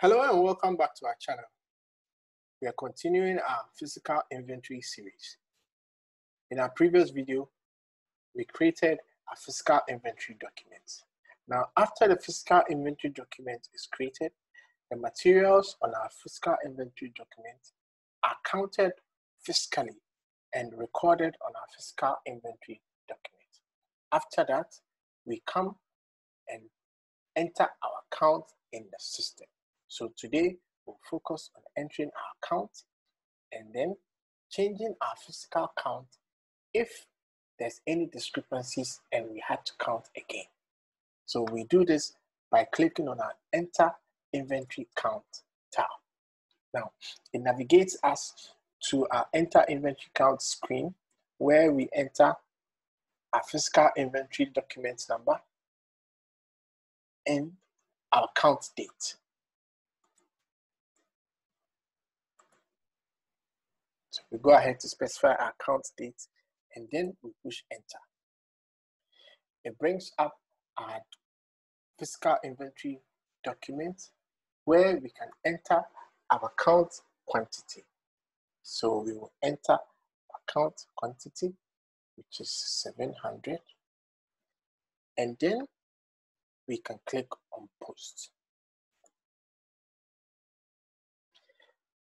Hello and welcome back to our channel. We are continuing our physical inventory series. In our previous video, we created a physical inventory document. Now, after the physical inventory document is created, the materials on our physical inventory document are counted fiscally and recorded on our physical inventory document. After that, we come and enter our count in the system. So today we'll focus on entering our count and then changing our physical count if there's any discrepancies and we had to count again. So we do this by clicking on our enter inventory count tab. Now it navigates us to our enter inventory count screen where we enter our physical inventory document number and our count date. We go ahead to specify our count date and then we push enter. It brings up our physical inventory document where we can enter our count quantity. So we will enter account quantity, which is 700. And then we can click on post.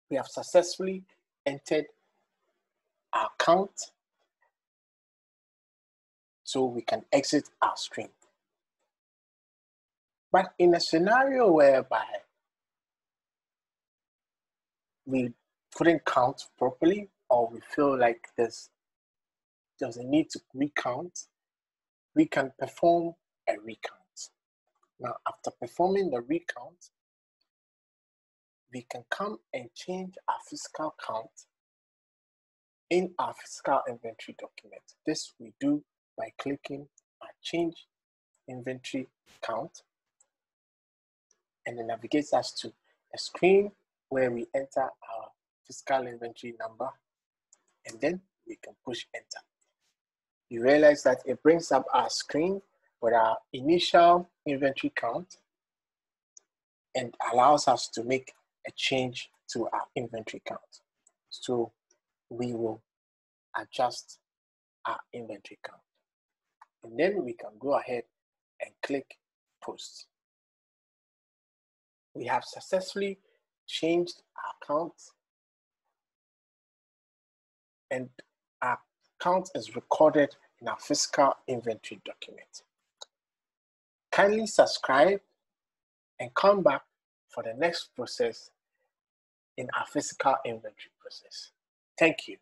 We have successfully entered our count so we can exit our screen. But in a scenario whereby we couldn't count properly or we feel like there's there's a need to recount, we can perform a recount. Now, after performing the recount, we can come and change our physical count in our physical inventory document. This we do by clicking on change inventory count and it navigates us to a screen where we enter our physical inventory number and then we can push enter. You realize that it brings up our screen with our initial inventory count and allows us to make a change to our inventory count. So we will adjust our inventory count. And then we can go ahead and click post. We have successfully changed our count and our count is recorded in our physical inventory document. Kindly subscribe and come back for the next process in our physical inventory process. Thank you.